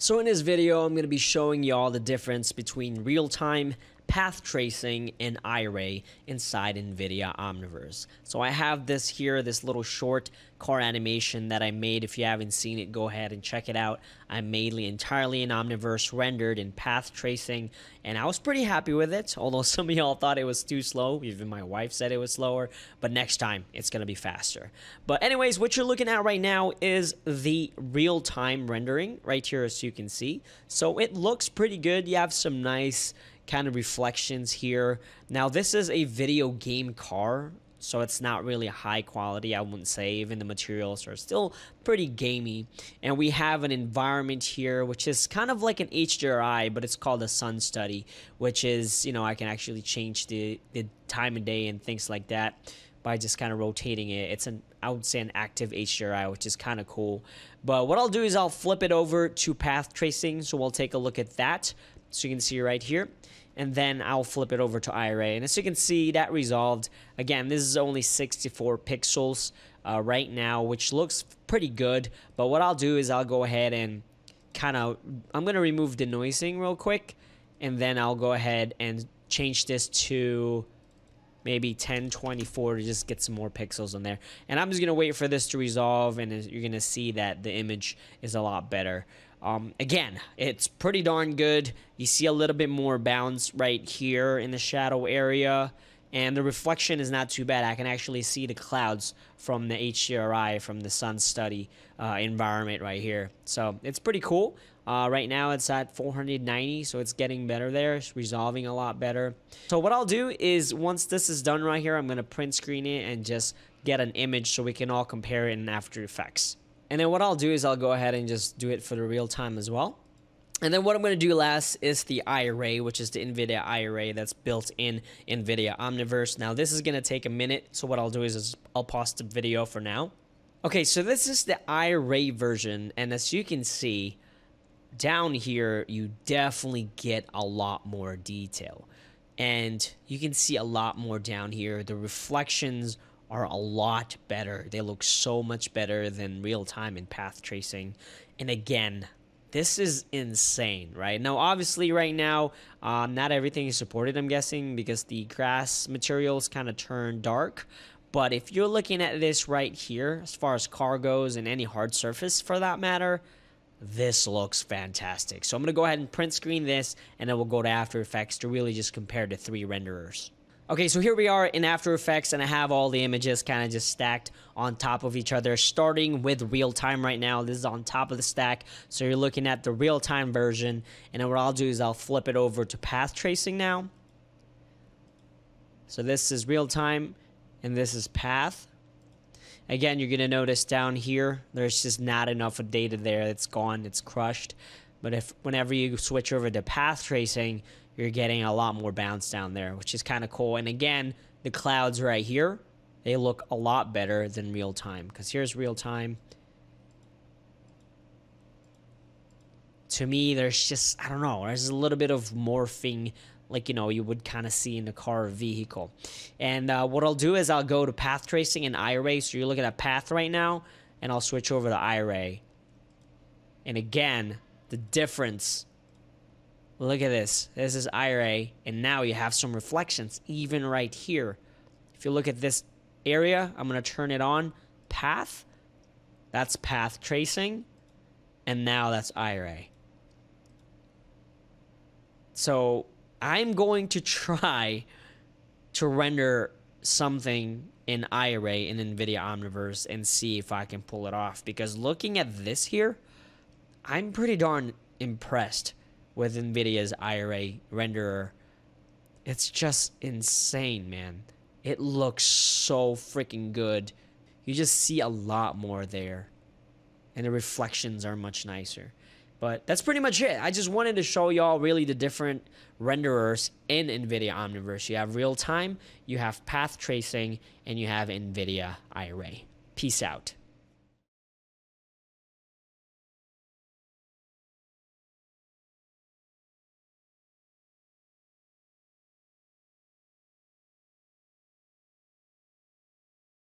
So in this video, I'm going to be showing y'all the difference between real-time path tracing in Iray inside NVIDIA Omniverse. So I have this here, this little short car animation that I made. If you haven't seen it, go ahead and check it out. I made it entirely in Omniverse, rendered in path tracing, and I was pretty happy with it, although some of y'all thought it was too slow. Even my wife said it was slower, but next time it's going to be faster. But anyways, what you're looking at right now is the real-time rendering right here as you can see. So it looks pretty good. You have some nice kind of reflections here. Now, this is a video game car, so it's not really high quality, I wouldn't say. Even the materials are still pretty gamey. And we have an environment here, which is kind of like an HDRI, but it's called a sun study, which is, you know, I can actually change the, the time of day and things like that by just kind of rotating it. It's an, I would say an active HDRI, which is kind of cool. But what I'll do is I'll flip it over to path tracing. So we'll take a look at that. So you can see right here and then I'll flip it over to Iray. And as you can see, that resolved. Again, this is only 64 pixels uh, right now, which looks pretty good. But what I'll do is I'll go ahead and kind of, I'm going to remove the denoising real quick, and then I'll go ahead and change this to maybe 1024 to just get some more pixels on there. And I'm just going to wait for this to resolve, and you're going to see that the image is a lot better. Um, again, it's pretty darn good. You see a little bit more bounce right here in the shadow area. And the reflection is not too bad. I can actually see the clouds from the HDRI, from the sun study uh, environment right here. So it's pretty cool. Uh, right now it's at 490, so it's getting better there. It's resolving a lot better. So what I'll do is once this is done right here, I'm going to print screen it and just get an image so we can all compare it in After Effects. And then what I'll do is I'll go ahead and just do it for the real time as well. And then what I'm going to do last is the Iray, which is the NVIDIA Iray that's built in NVIDIA Omniverse. Now, this is going to take a minute, so what I'll do is, is I'll pause the video for now. Okay, so this is the Iray version, and as you can see, down here, you definitely get a lot more detail. And you can see a lot more down here. The reflections are a lot better. They look so much better than real time in path tracing. And again, this is insane, right? Now, obviously, right now, um, not everything is supported, I'm guessing, because the grass materials kind of turn dark. But if you're looking at this right here, as far as car goes and any hard surface for that matter, this looks fantastic. So I'm going to go ahead and print screen this, and then we'll go to After Effects to really just compare the three renderers. Okay, so here we are in After Effects, and I have all the images kind of just stacked on top of each other, starting with real time right now. This is on top of the stack, so you're looking at the real time version, and then what I'll do is I'll flip it over to path tracing now. So this is real time, and this is path. Again, you're going to notice down here, there's just not enough of data there. It's gone, it's crushed. But if whenever you switch over to path tracing, you're getting a lot more bounce down there, which is kind of cool. And again, the clouds right here, they look a lot better than real time because here's real time. To me, there's just, I don't know, there's a little bit of morphing like, you know, you would kind of see in a car or vehicle. And uh, what I'll do is I'll go to path tracing and Iray. So you're looking at path right now, and I'll switch over to Iray. And again, the difference Look at this. This is Iray, and now you have some reflections even right here. If you look at this area, I'm going to turn it on. Path, that's path tracing, and now that's Iray. So I'm going to try to render something in Iray in NVIDIA Omniverse and see if I can pull it off. Because looking at this here, I'm pretty darn impressed with NVIDIA's Iray renderer. It's just insane, man. It looks so freaking good. You just see a lot more there. And the reflections are much nicer. But that's pretty much it. I just wanted to show y'all really the different renderers in NVIDIA Omniverse. You have real time, you have path tracing, and you have NVIDIA Iray. Peace out.